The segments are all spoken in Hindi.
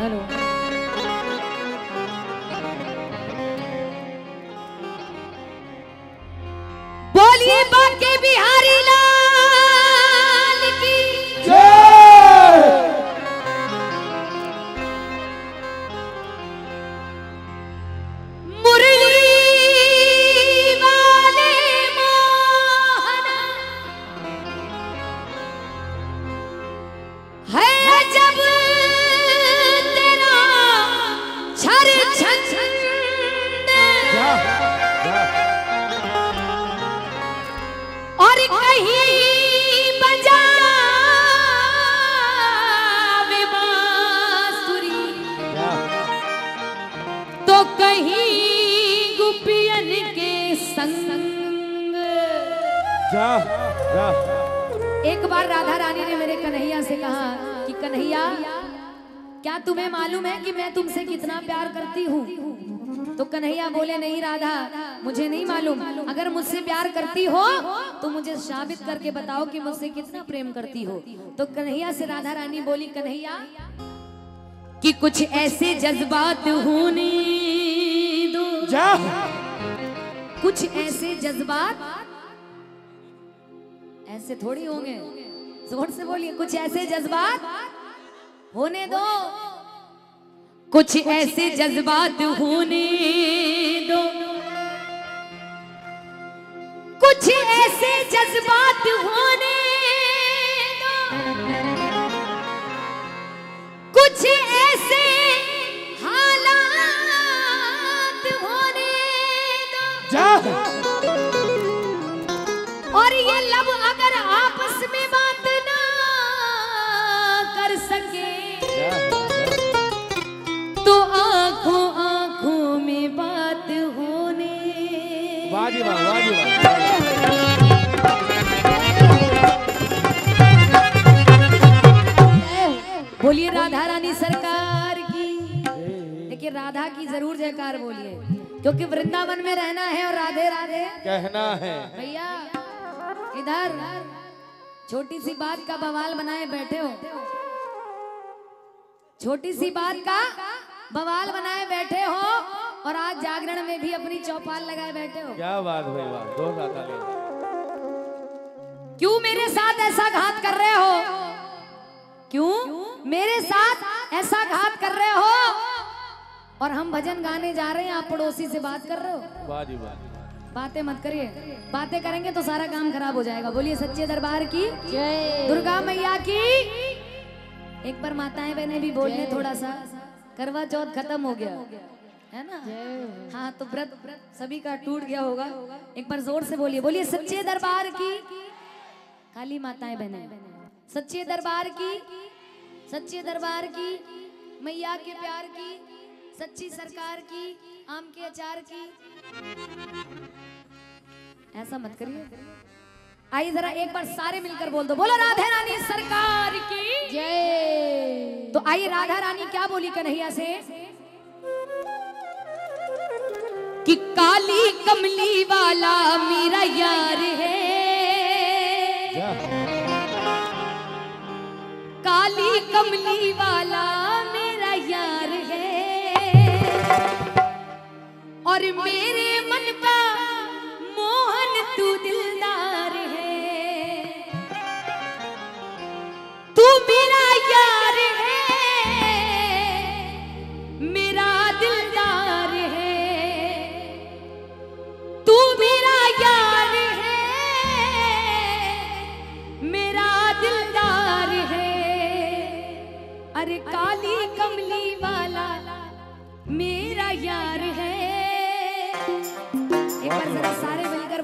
Allô. जा जा। एक बार राधा रानी ने मेरे कन्हैया से कहा कि कन्हैया क्या तुम्हें मालूम है कि मैं तुमसे कितना प्यार करती हूँ? तो कन्हैया बोले नहीं राधा मुझे नहीं मालूम। अगर मुझसे प्यार करती हो तो मुझे साबित करके बताओ कि मुझसे कितना प्रेम करती हो। तो कन्हैया से राधा रानी बोली कन्हैया कि कुछ ऐसे जज्बात होने दो। कुछ ऐसे जज्बात ऐसे थोड़ी होंगे। ज़ोर से बोलिए कुछ ऐसे जज्बात होने दो। कुछ ऐसे जज्बात होने दो। कुछ ऐसे जज्बात होने दो। कुछ ऐसे जयकार बोलिए। क्योंकि वृंदावन में रहना है और राधे राधे। कहना है। भैया इधर छोटी सी बात का बवाल बनाए बैठे हो। छोटी सी बात का बवाल बनाए बैठे हो और आज जागरण में भी अपनी चौपाल लगाए बैठे हो। क्या बात भाई वाह दो क्यों मेरे साथ ऐसा घात कर रहे हो? क्यों मेरे साथ ऐसा घात कर रहे हो? और हम भजन गाने जा रहे हैं आप पड़ोसी से बात कर रहे हो? वाह जी वाह बातें मत करिए। बातें करेंगे तो सारा काम खराब हो जाएगा। बोलिए सच्चे दरबार की जय। दुर्गा मैया की। एक बार माताएँ बहने भी बोल लें थोड़ा सा। करवा चौथ खत्म हो गया। है ना? हाँ तो व्रत सभी का टूट गया होगा। एक बार ज़ोर से बोलिए। बोलिए सच्चे दरबार की। काली माताएँ बहने। सच्चे दरबार की। सच्चे दरबार की। मैया के प्यार की। सच्ची सरकार की आम के अचार की। ऐसा मत करिए। आइए जरा एक बार सारे मिलकर बोल दो। बोलो राधा रानी सरकार की। जय। तो आइए राधा रानी क्या बोली कन्हैया से? कि काली कमली वाला मेरा यार है। काली कमली वाला और मेरे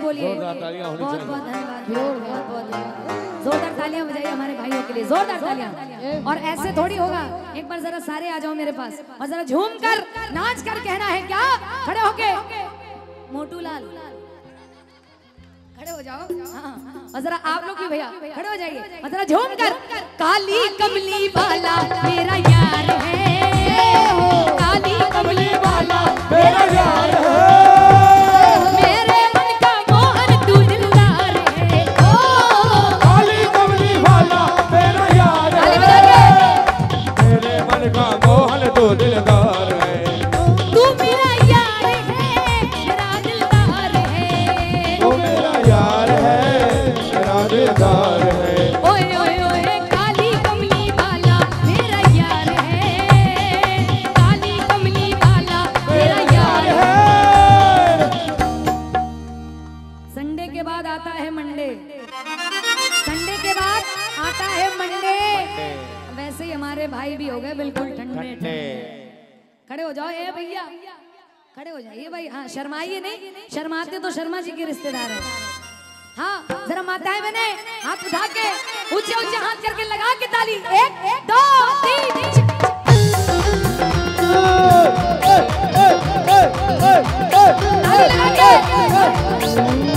बोलिए। जोरदार तालियाँ होनी बहुत बहुत धन्यवाद। बहुत बहुत धन्यवाद। जोरदार तालियाँ बजाइए हमारे भाइयों के लिए। जोरदार तालियाँ। और ऐसे थोड़ी होगा। एक बार जरा सारे आ जाओ मेरे पास। और जरा झूम कर नाच कर कहना है क्या? खड़े होके। मोटू लाल। खड़े हो जाओ। हाँ। और जरा आप लोग भी भैया खड़े हो जाइए। और जरा झूम कर काली कमली वाला मेरा यार है। काली कमली वाला मेरा यार है। हो जाइए भाई। हाँ शर्माइए नहीं। शर्माते तो शर्मा जी के रिश्तेदार है। हाँ जरा माताएँ बने, हाथ उठा के, ऊँचे ऊँचे हाथ करके लगा के ताली। एक, दो, तीन। ताली लगा के।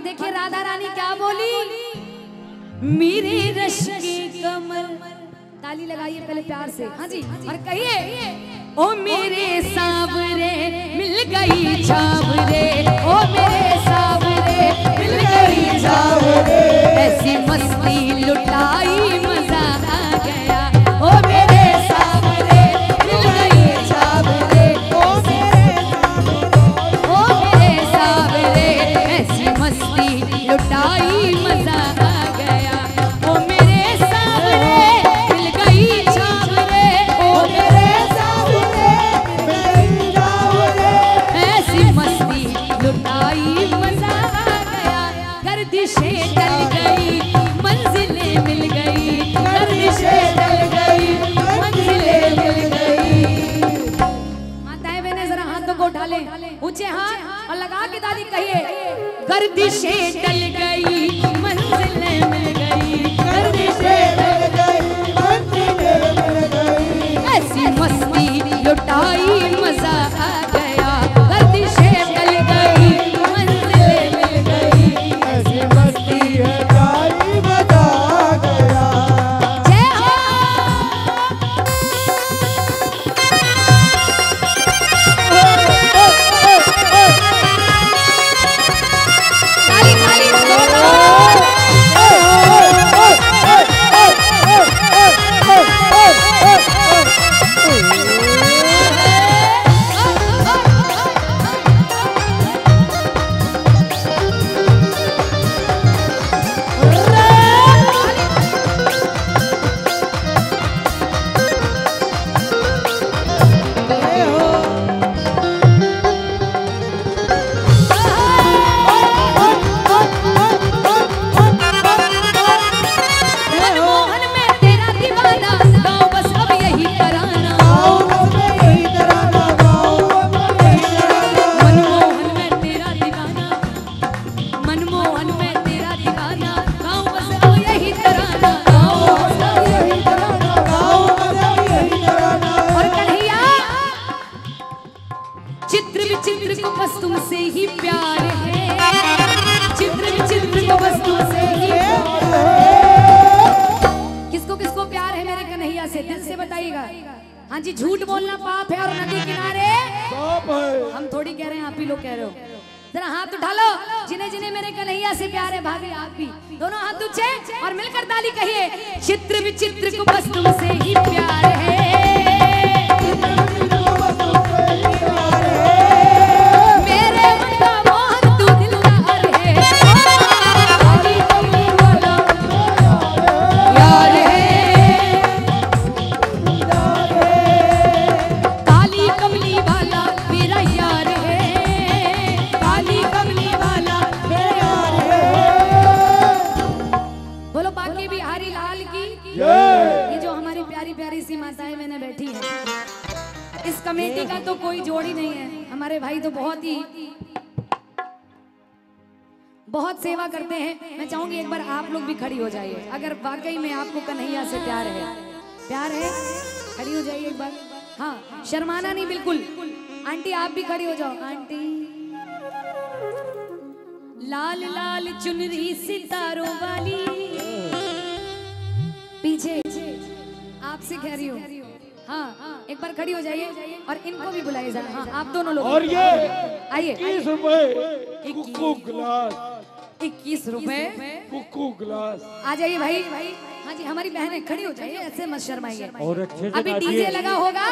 और देखिए राधा रानी क्या बोली? मेरे रश के कमल। ताली लगाइए पहले प्यार से। हाँ जी, और कहिए, ओ मेरे सांवरे, मिल गई छावरे। ओ मेरे सांवरे, मिल गई छावरे। ऐसी मस्ती नीचे हाथ और लगा के दादी कहिए गर्दिशें डल गई। मैं चाहूँगी एक बार आप लोग भी खड़ी हो जाइए। अगर वाकई में आपको कन्हैया से प्यार है प्यार है? खड़ी हो जाइए एक बार। हाँ शर्माना नहीं बिल्कुल। आंटी आप भी खड़ी हो जाओ। आंटी। लाल लाल चुनरी सितारों वाली। पीछे। आपसे कह रही हूँ। हाँ एक बार खड़ी हो जाइए और इनको भी बुलाइए जरा। हाँ आप दोनों लोग। और ये आइए। इक्कीस रुपए ग्लास। इक्कीस रूपए। ग्लास। आ जाइए भाई। हाँ जी हमारी बहनें खड़ी हो जाइए ऐसे मत शर्माइए। और अच्छे अभी डीजे लगा होगा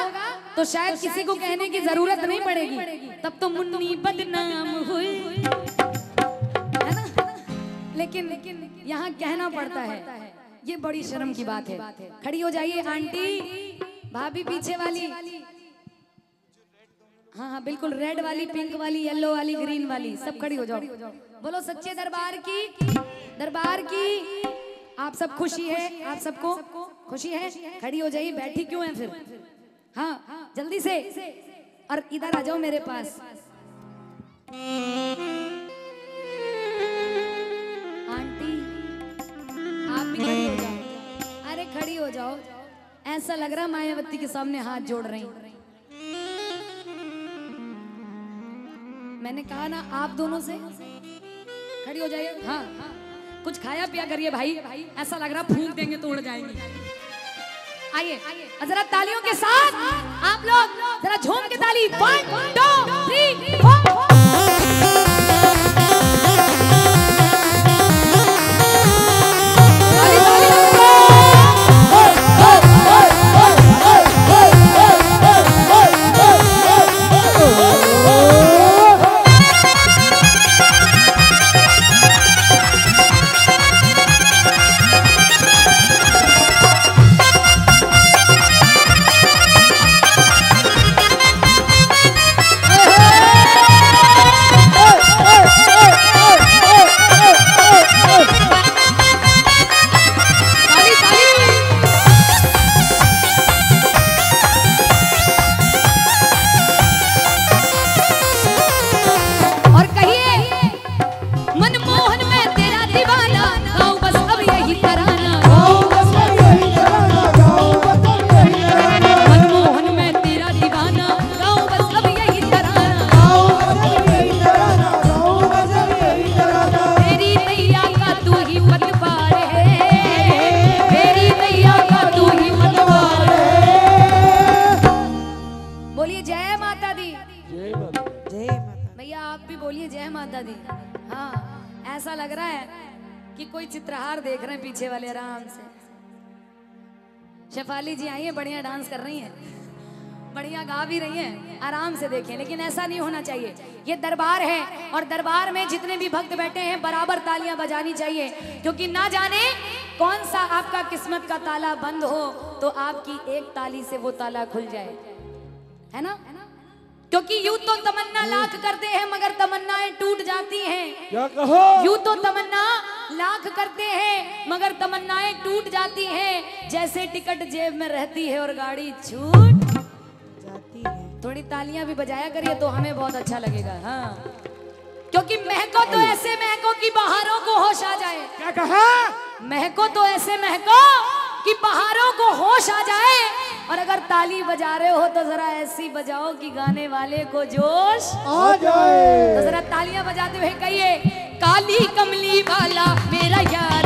तो शायद किसी को कहने की ज़रूरत नहीं पड़ेगी। तब तो मुन्नी बदनाम हुई। है ना? लेकिन लेकिन यहाँ कहना पड़ता है। ये बड़ी शर्म की बात है। खड़ी हो जाइए आंटी। भाभी पीछे वाली। हाँ हाँ बिल्कुल रेड वाली पिंक वाली येलो वाली ग्रीन वाली। सब खड़ी हो जाओ। बोलो सच्चे दरबार की दरबार की। आप सब खुशी है, आप सबको खुशी है। खड़ी हो जाइए, बैठी क्यों है फिर? हाँ जल्दी से। और इधर आ जाओ मेरे पास। आंटी, आप भी खड़ी हो जाओ। अरे खड़ी हो जाओ। ऐसा लग रहा मायावती के सामने हाथ जोड़ रही मैंने कहा ना, आप दोनों से खड़ी हो जाइए। हाँ। कुछ खाया पिया करिए भाई। ऐसा लग रहा फूक देंगे तो उड़ जाएँगे। आइए। जरा तालियों के साथ आप लोग, जरा झूम के ताली। वन टू थ्री फोर वाले आराम से। शेफाली जी आई है बढ़िया डांस कर रही हैं। बढ़िया गा भी रही हैं आराम से देखें लेकिन ऐसा नहीं होना चाहिए। ये दरबार है और दरबार में जितने भी भक्त बैठे हैं बराबर तालियाँ बजानी चाहिए। क्योंकि ना जाने कौन सा आपका किस्मत का ताला बंद हो तो आपकी एक ताली से वो ताला खुल जाए। है ना? क्योंकि यूँ तो तमन्ना लाख करते हैं मगर तमन्नाएँ टूट जाती हैं। क्या कहा? यूँ तो तमन्ना लाख करते हैं मगर तमन्नाएँ टूट जाती हैं। जैसे टिकट जेब में रहती है और गाड़ी छूट जाती है। थोड़ी तालियाँ भी बजाया करिए तो हमें बहुत अच्छा लगेगा हाँ। क्योंकि महको तो ऐसे महको की बहारों को होश आ जाए। क्या कहा? महको तो ऐसे महको कि बहारों को होश आ जाए। और अगर ताली बजा रहे हो तो जरा ऐसी बजाओ कि गाने वाले को जोश आ जाए। तो जरा तालियाँ बजाते हुए कहिए काली कमली वाला मेरा यार।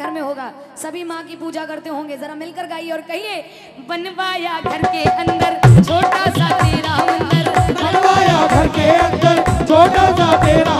घर में होगा। सभी माँ की पूजा करते होंगे। जरा मिलकर गाइए और कहिए, बनवाया घर के अंदर छोटा सा तेरा मंदिर। बनवाया घर के अंदर छोटा सा तेरा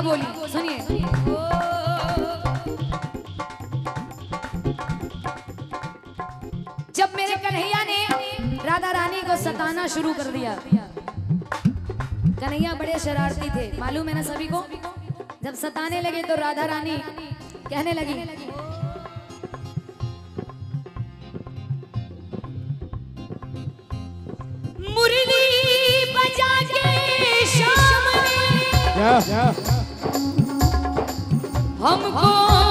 क्या बोली। सुनिए। जब मेरे कन्हैया ने राधा रानी को सताना शुरू कर दिया, कन्हैया बड़े शरारती थे। मालूम है ना सभी को? जब सताने लगे तो राधा रानी कहने लगी, मुरली बजा के शाम ने क्या oh.